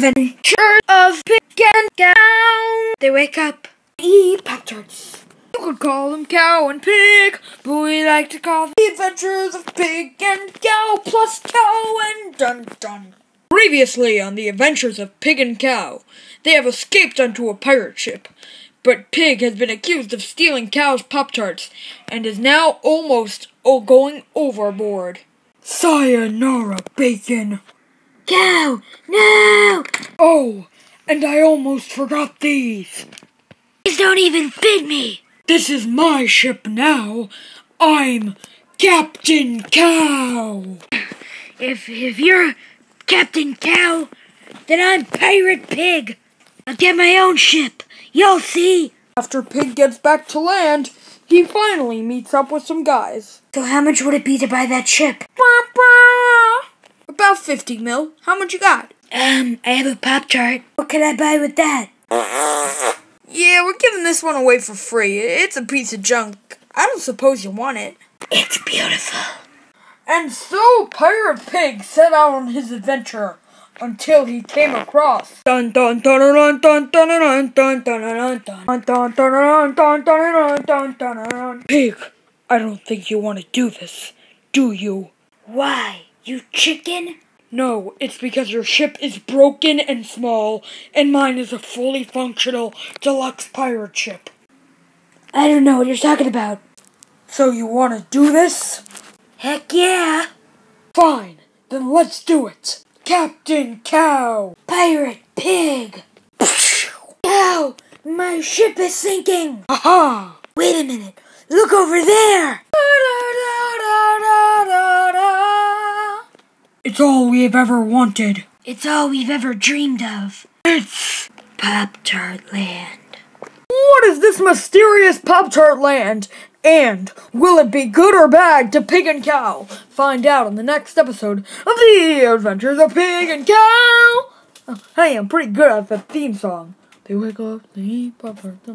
Adventure of Pig and Cow. They wake up, eat Pop Tarts. You could call them Cow and Pig, but we like to call them The Adventures of Pig and Cow plus Cow and Dun Dun. Previously on The Adventures of Pig and Cow, they have escaped onto a pirate ship. But Pig has been accused of stealing Cow's Pop Tarts and is now almost going overboard. Sayonara, Bacon! Cow! No! Oh, and I almost forgot these. These don't even fit me! This is my ship now. I'm Captain Cow. If, if you're Captain Cow, then I'm Pirate Pig. I'll get my own ship. You'll see. After Pig gets back to land, he finally meets up with some guys. So how much would it be to buy that ship? 50 mil. How much you got? Um, I have a Pop Tart. What can I buy with that? yeah, we're giving this one away for free. It's a piece of junk. I don't suppose you want it. It's beautiful. And so Pirate Pig set out on his adventure until he came across. Pig, I don't think you want to do this, do you? Why, you chicken? No, it's because your ship is broken and small, and mine is a fully functional deluxe pirate ship. I don't know what you're talking about. So you want to do this? Heck yeah! Fine, then let's do it. Captain Cow! Pirate Pig! Cow! My ship is sinking! Aha! Wait a minute! Look over there! It's all we've ever wanted. It's all we've ever dreamed of. It's Pop Tart Land. what is this mysterious Pop Tart land? And will it be good or bad to Pig and Cow? Find out in the next episode of The Adventures of Pig and Cow. Oh, hey, I'm pretty good at the theme song. They wake up, they eat Pop Tarts.